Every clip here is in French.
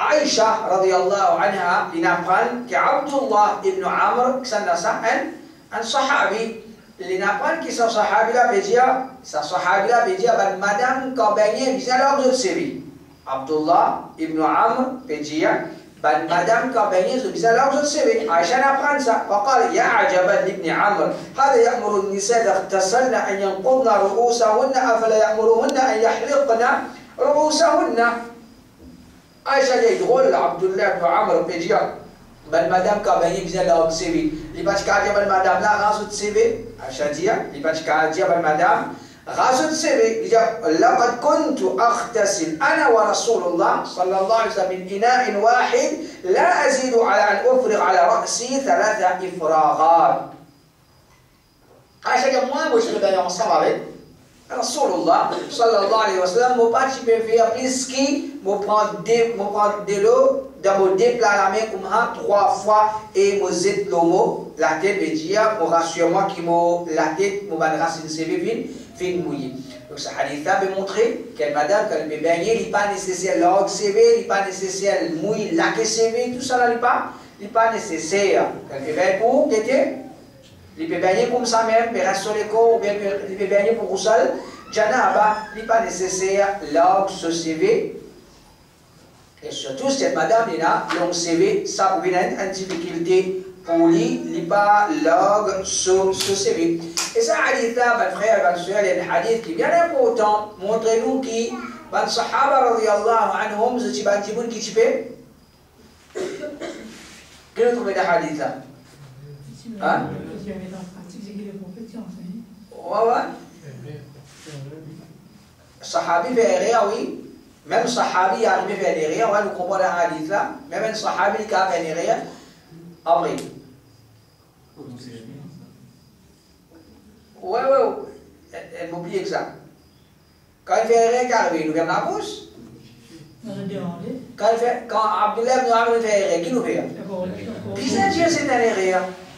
Aisha radhiyallahu anha inapprend qu'Abdullah ibn Amr, que ça un, un sahabi, il apprend que sa sahabi là veut dire, sa sahabi là veut dire, ben, madame Corbeignet, vous allez vous série. Abdullah ibn Amr veut dire, ben, madame Corbeignet, vous allez vous série. Aisha apprend ça. فقال يا عجبا لابن عمرو هذا يأمر النساء إذا اغتسلن أن ينقضن رؤوسهن أفلا يأمرهن أن عائشة دي يقول عبد الله بن عمرو بن جيان بل مدام كابيني بزال لهم سيبي لي باش كارديا بل مادام لا غاسو تسيبي عشان ديا لي باش كارديا بل مادام غاسو تسيبي جا لقد كنت أغتسل أنا ورسول الله صلى الله عليه وسلم من إناء واحد لا أزيد على أن أفرغ على رأسي ثلاثة إفراغات. عائشة قال ما بوش غدا يوم الصبر Rasulullah sallallahu alayhi wa sallam, faire plus qui me prendre de, de la main comme trois fois et me zette l'homo, la tête veut dire, me rassure moi qui me la tête, me ban racine CV fin, mouillé. Donc ce hadith-là peut montrer qu'elle madame, qu'elle baigner, il n'est pas nécessaire l'orgue CV, il n'est pas nécessaire mouiller laquer CV, tout ça là, il n'est pas, pas nécessaire. Qu'elle pour, baigner comme ça même, mais reste sur les corps, ou bien baigner pour Roussel. Janaba, n'est pas nécessaire l'orgue ce CV. Et surtout, cette madame, il a l'orgue CV, ça être une difficulté pour lui, il pas l'orgue ce, ce CV. Et ça, hadith là, mon frère, mon soeur, il y a un hadith qui est bien important. Montrez-nous qui, les sahaba, radiallahu anhum, c'est un petit qui fais. Quel est le hadith là? Hein? Je vais mettre en pratique ce que les prophètes ont enseigné. Ouais, ouais. Sahabi fait rien, oui. Même Sahabi a arrivé à faire rien, ouais, nous comprenons la hadith là. Même un Sahabi qui a fait rien, après. Ouais, ouais, elle m'oublie que ça. Quand il fait rien, car il nous vient la bouche. On a demandé. Quand, il fait, quand Abdullah ibn Amr fait rien, qui nous fait? Bizarre dire c'est un rien. Bizarre dire que c'est un un rien.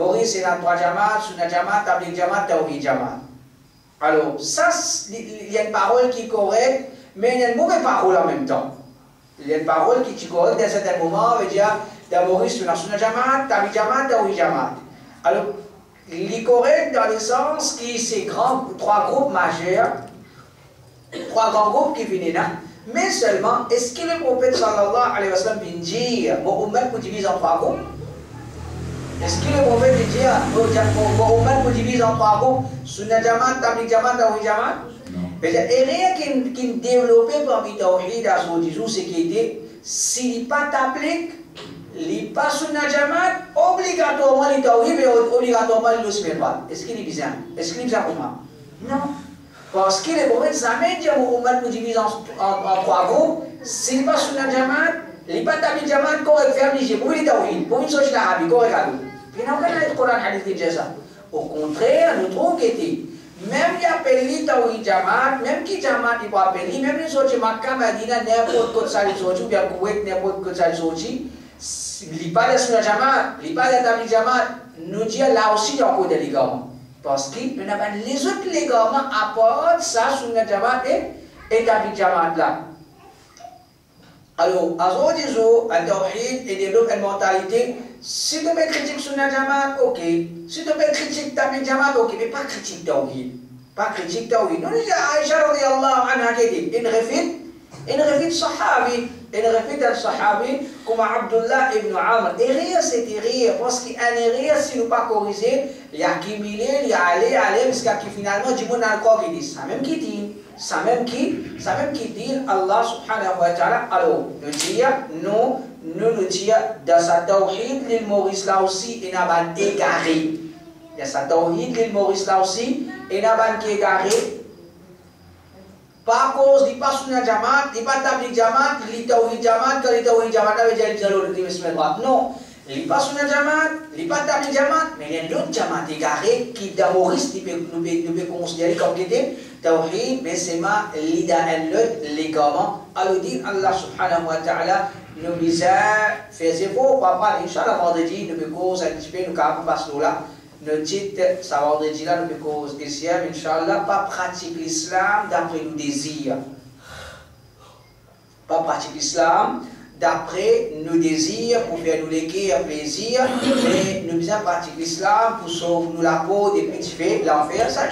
Maurice, c'est la trois jamaat, sunna jamaat, tablik jamaat, tawhid jamaat. Alors, ça, il y a une parole qui est correcte, mais il y a une mauvaise parole en même temps. Il y a une parole qui est correcte dans certains moments, veut dire sur la sunna jamaat, tabi jamaat, tawi jamaat. Alors, il est correct dans le sens que c'est trois groupes majeurs, trois grands groupes qui viennent là, mais seulement, est-ce que le prophète sallallahu alayhi wa sallam vient dire, mon vous divise en trois groupes? Est-ce que le prophète vient dire, mon ummat vous divise en trois groupes, sunna jamaat, tabi jamaat, tawi jamaat et rien qui est développé parmi Tawhid à son discours, c'est qu'il dit, s'il n'est pas t'applique, il n'est pas sur Najamat, obligatoirement il Tawhid, mais obligatoirement il ne se met pas. Est-ce qu'il est bizarre? Est-ce qu'il est bizarre comment Non. Parce que les prophètes, ça m'a dit, on va nous diviser en, en, en trois groupes, s'il n'est pas sur Najamat, il n'est pas Tawhid Jamat, correct, ferme, j'ai pour lui Tawhid, pour une société arabe, correct à Il n'y a Coran hadith dit ça. Au contraire, trouvons qu'il était même il appelle Tawhid Jamaat, même qui Jamaat il peut appeler, même les autres Makkah, Medina, n'importe quoi ça les autres, ou bien Kuwait, n'importe quoi ça les autres, Jamaat, nous là aussi il y a encore des ligaments. Parce que les autres ligaments apportent ça, Jamaat et. Alors, à ce un tawhid et développe une mentalité. Si tu veux critiquer Sunna Jamaat, ok. Si tu veux critiquer Tawhid Jamaat, ok. Mais pas critique tawhid. Pas critique tawhid. Nous disons, Aïcha radiallahu anha qui dit, une refite, une refite sahabi, une refite un sahabi, comme Abdullah ibn Amr. Et rire, c'était rire. Parce qu'un rire, si nous pas corriger, il y a accumulé, il y a allé, allé, jusqu'à qui finalement, du monde encore qui dit ça. Même qui dit. Ça même qui, ça même qui dit Allah subhanahu wa ta'ala, alors, nous dire, nous, nous nous dire, dans sa tawhid, l'île Maurice là aussi, il n'a pas égaré. Dans sa tawhid, l'île Maurice là aussi, il n'a pas égaré. Pas à cause, il pas sunna jamaat, il pas tablik jamaat, il tawhid jamaat, quand il tawhid jamaat, il va dire, il va dire, Non. il pas sur la jamaat, il pas dans la jamaat, mais il y a d'autres jamaat égarés qui, dans Maurice, nous pouvons considérer comme qui était tawhid, mais c'est ma lida le légalement. Alors, dit Allah subhanahu wa ta'ala, nous disons, faisez vos papa, Inch'Allah, vendredi, nous pouvons cause un petit peu, nous pouvons passer là. Nous titre, ça vendredi là, nous pouvons cause ici, Inch'Allah, pas pratique l'islam d'après nos désirs. Pas pratique l'islam d'après nos désirs, pour faire nous léguer plaisir, mais nous besoin pratiquer l'islam pour sauver nous la peau des petits faits, l'enfer, ça,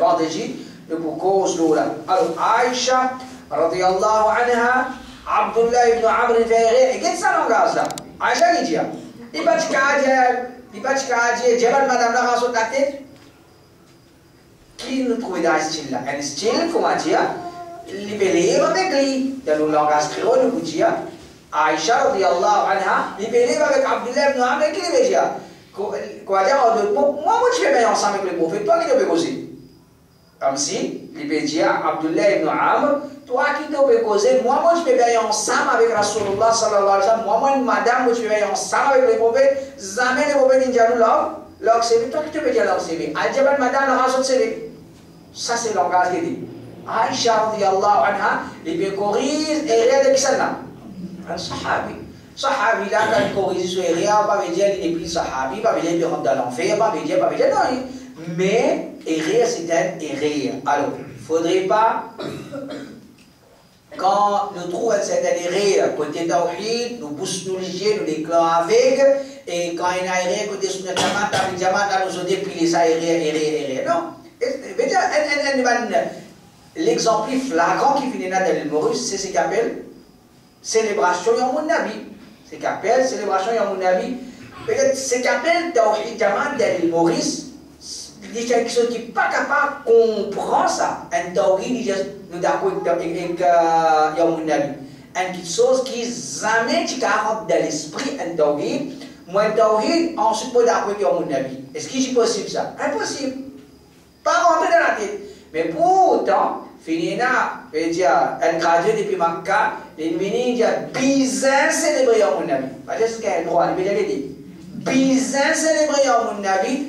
vendredi, nous pour cause là. Alors, Aïcha, radiyallahu anha, Abdullah ibn Amr et qu'est-ce que ça là Aïcha qui dit, il va il va de là Un style, libeleva avec lui. Dans le langage créole, nous dit Aïcha, radiallahu anha, libeleva avec Abdullah ibn Amr, qui dire Quoi dire, moi, moi, je fais bien ensemble avec le prophète, toi qui te causer. Comme si, Abdullah toi qui te causer, moi, je fais bien ensemble avec Rasulullah sallallahu moi, madame, je ensemble avec le prophète, toi qui te. Al-Jabal, qui dit. Aisha radiyallahu anha lebih koris area de sana. Un sahabi. Sahabi là quand il corrige sur area, pas dire il est plus sahabi, pas veut dire il rentre dans l'enfer, pas veut dire, pas veut dire non. Mais area c'est un area. Alors, faudrait pas quand nous trouvons cette area côté tawhid, nous poussons nous déclarons avec, et quand il y a un area côté sunnah jamat, nous avons déplié ça area, area. Non. Veut dire, l'exemple flagrant qui finit dans le Maurice, c'est ce qu'on appelle célébration Yamoun Nabi. C'est ce qu'on appelle célébration Yamoun Nabi. Peut-être ce qu'on appelle Tawhid Jaman dans Maurice, quelque chose qui n'est pas capable de comprendre ça. Un Tawhid, nous d'accord avec Yamoun Nabi. Une chose qui jamais tu rentre dans l'esprit, un Tawhid. Moi, Tawhid, ensuite, pas d'accord avec Yamoun Nabi. Est-ce que c'est possible ça? Impossible. Pas rentrer dans la tête. Mais pourtant, Finina, un gradué depuis bizarre célébré mon Nabi. Pas juste qu'il y a un droit, dit. Bizarre célébré mon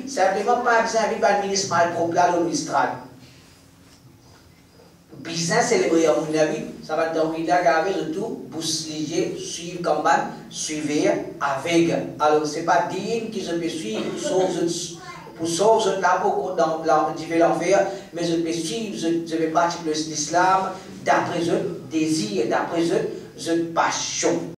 simplement pas de le le ministral. Bizarre célébré mon ça va donc il a gardé de tout, bousse léger, suivre comme suivre avec. Alors, c'est pas digne qui se suivre, sauf pour sauver je n'ai dans l'enfer, mais je vais suivre, je, vais pratiquer l'islam d'après un désir, d'après une passion.